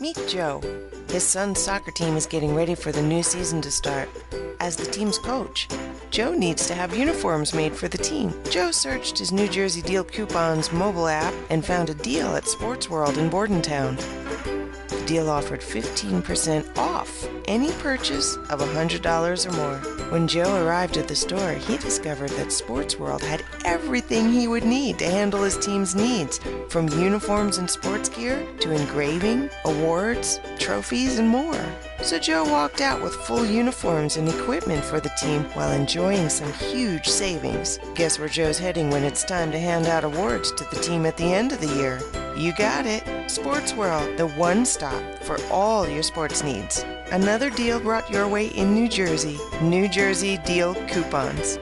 Meet Joe. His son's soccer team is getting ready for the new season to start. As the team's coach, Joe needs to have uniforms made for the team. Joe searched his New Jersey Deal Coupons mobile app and found a deal at Sports World in Bordentown. Deal offered 15% off any purchase of $100 or more. When Joe arrived at the store, he discovered that Sports World had everything he would need to handle his team's needs, from uniforms and sports gear to engraving, awards, trophies, and more. So Joe walked out with full uniforms and equipment for the team while enjoying some huge savings. Guess where Joe's heading when it's time to hand out awards to the team at the end of the year? You got it. Sports World, the one stop for all your sports needs. Another deal brought your way in New Jersey. New Jersey Deal Coupons.